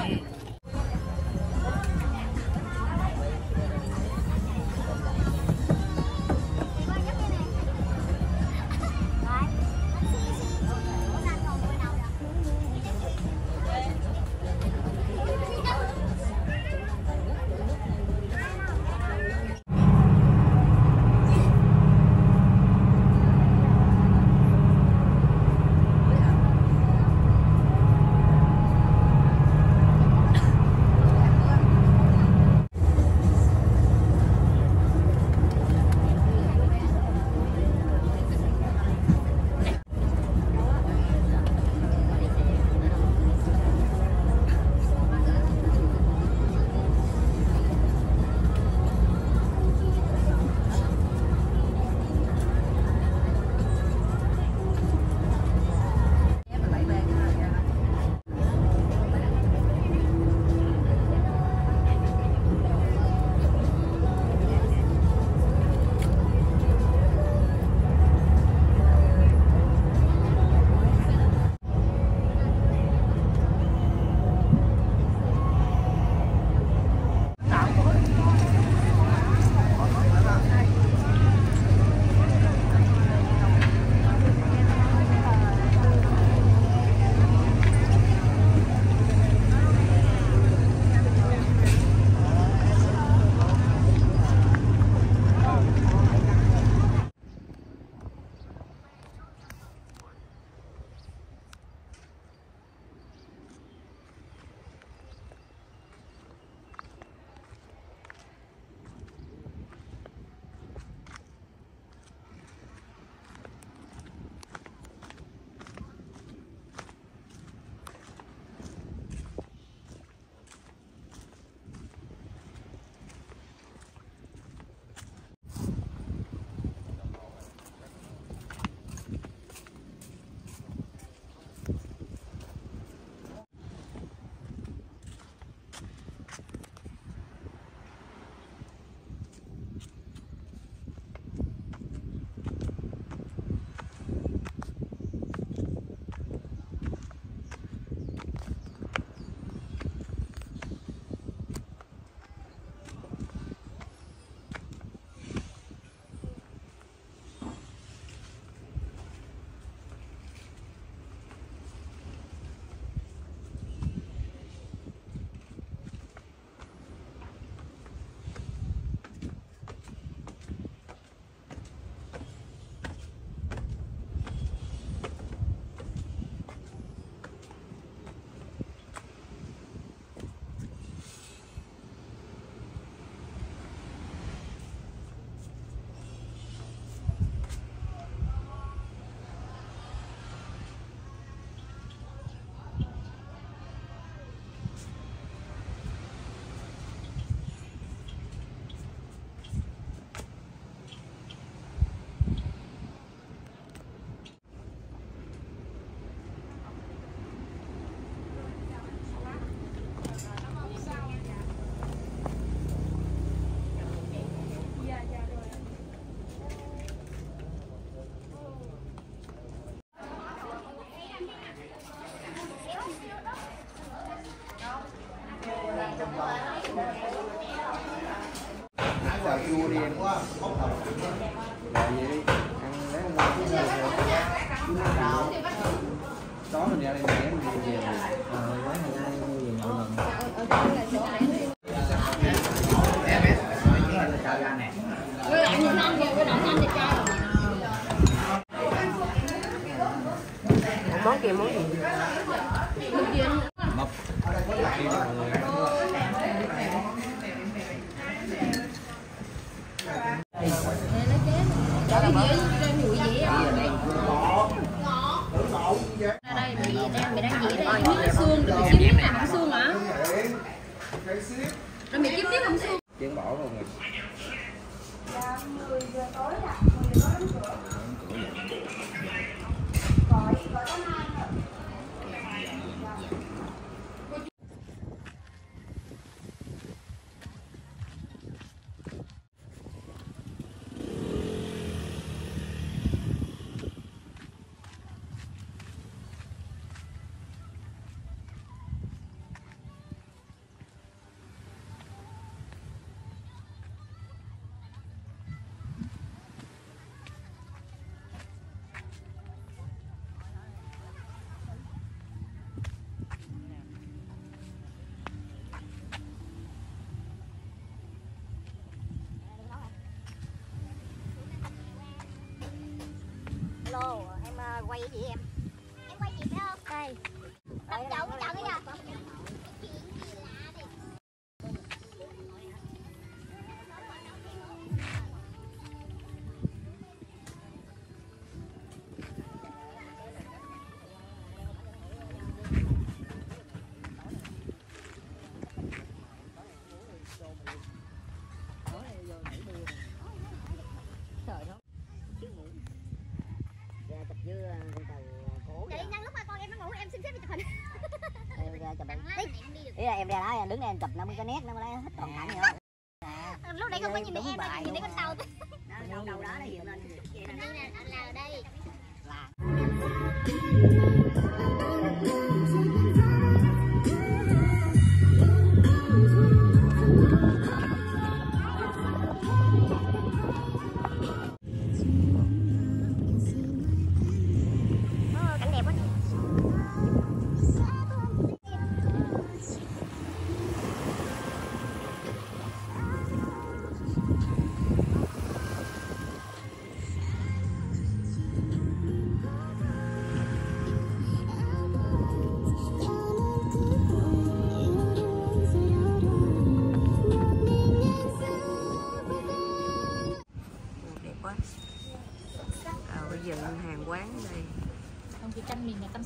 Bye. Món kia món gì mập đây mày đang mày đang dĩa đây miếng xương rồi mày kiếm miếng nào không xương hả rồi mày kiếm miếng không xương chén bỏ luôn rồi Dạ 10 giờ tối ạ, à. 10 giờ tối đóng cửa. Đóng cửa. Gọi gọi Lô, em ờ, quay cái gì em? Em quay chị phải không? Đây. Tập chậu cái chậu cái kìa. Ý là em ra đó em đứng đây em chụp 50 cái nét nó mới lấy hết toàn cảnh vậy đó Lúc nãy không có nhìn thấy em, bài nhìn thấy con tàu. đó đâu đó nó hiện lên vậy là đây. là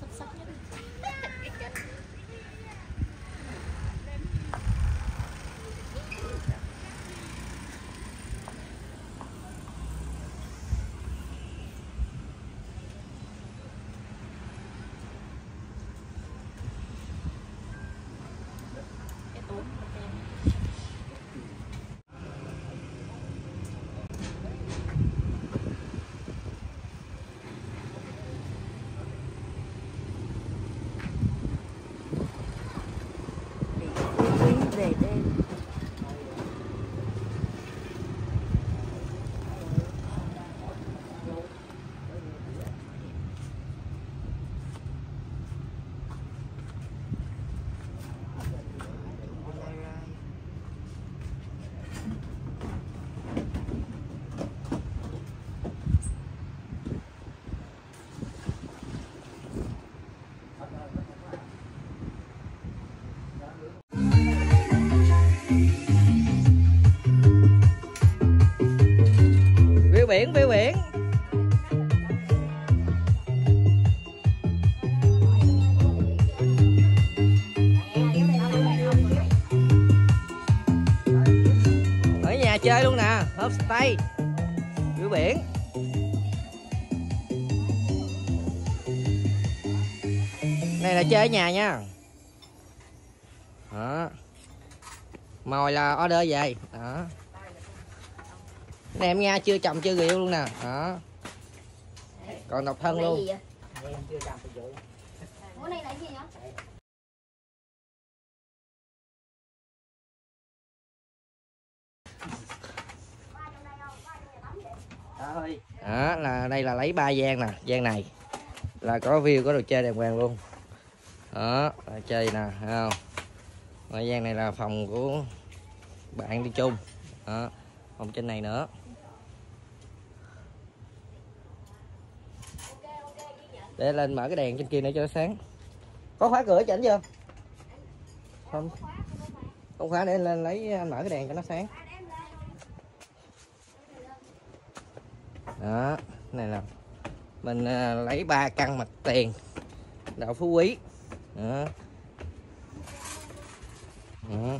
chị canh miền Biển, view biển Ở nhà chơi luôn nè, homestay View biển Này là chơi ở nhà nha. Đó. Mồi là order về. Này em nha chưa? Chồng chưa rượu luôn nè. Đó. Còn độc thân luôn. đó là đây là lấy ba gian nè gian này. Là có view có đồ chơi đàng hoàng luôn. Đó là chơi nè không? Ngoài gian này là phòng của bạn đi chung. Đó phòng trên này nữa để lên mở cái đèn trên kia để cho nó sáng. Có khóa cửa chỉnh chưa? Không. Không khóa để lên lấy, anh mở cái đèn cho nó sáng. Đó, này là mình à, lấy ba căn mặt tiền. Đậu phú quý. Đó. Đó.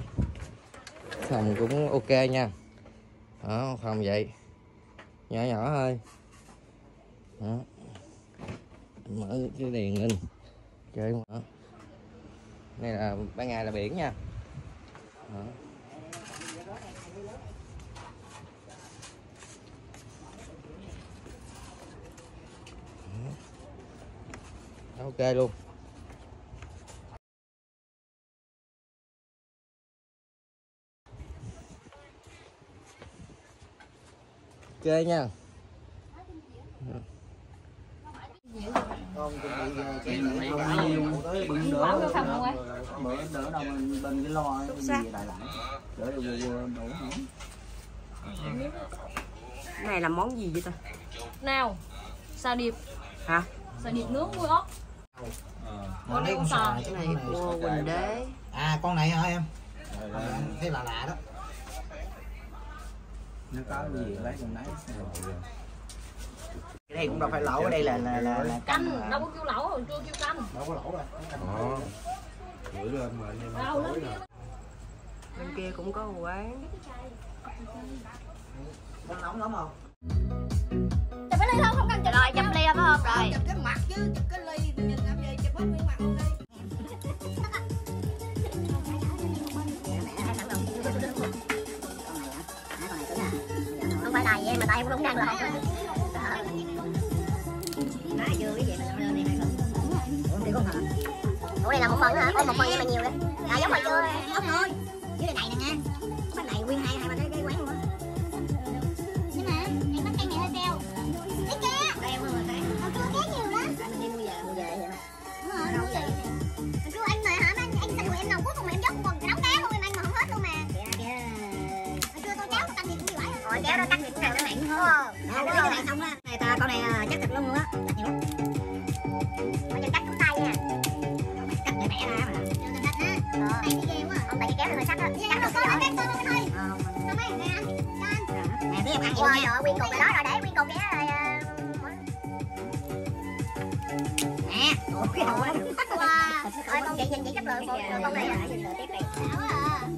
phòng cũng ok nha. Đó, phòng vậy. Nhỏ nhỏ thôi. Đó mở cái đèn lên. Chơi mở này là ban ngày là biển nha. Đó. ok luôn. Ok nha. Phòng luôn. á. bữa đỡ đâu mình bên cái lo cái gì lại lại đỡ đâu vừa vừa đủ nữa cái này là món gì vậy ta? Nào xà điệp. Hả? Xà điệp nướng muối ớt con này con sò cái này của quỳnh đế. à con này hả em? À, thấy lạ lạ đó. Nó có gì lấy con lấy cái này cũng đâu phải lẩu ở đây là là là, là canh đâu có kêu lẩu rồi chưa kêu canh. Đâu có lẩu rồi Đó. gửi lên mà anh em đâu lên kia bên kia cũng có một quán. Con nóng lắm không chụp cái ly không không cần chụp rồi chụp ly phải không rồi. chụp cái mặt chứ chụp cái ly nhìn làm gì chụp hết nguyên mặt luôn đi. Không phải đài vậy mà tay em cũng đang lại này là một phần hả? Ôi, một phần nhưng mà nhiều đấy à giống hồi chưa ốc thôi hơi sắc á cắt được có cắt tôi thôi thôi Ờ, sao mấy nè anh cho anh nè tí em ăn nhiều nha rồi nguyên cục ở đó rồi để nguyên cục vậy đó rồi nè ủa cái đầu á wow rồi con chị nhìn chị chất lượng của con này à tiếp Đã quá à